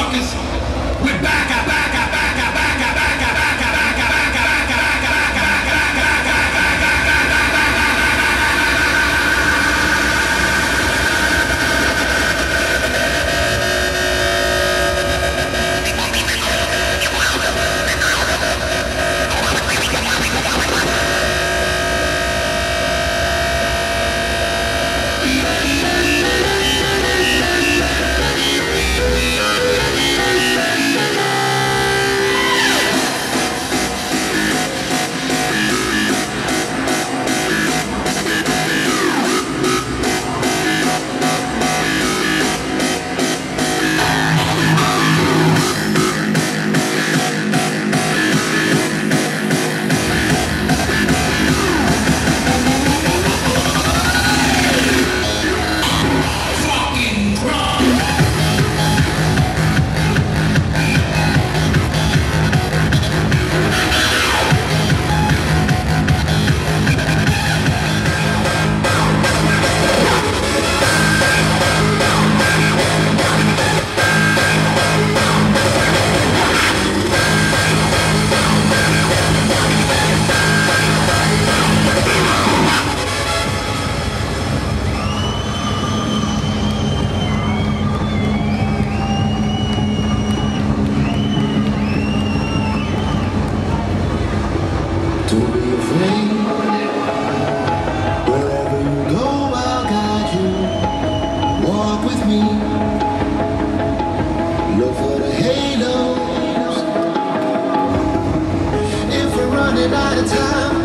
motherfuckers. We back, I back, I back, back, I back, back, I back, back, Yeah. running out of time.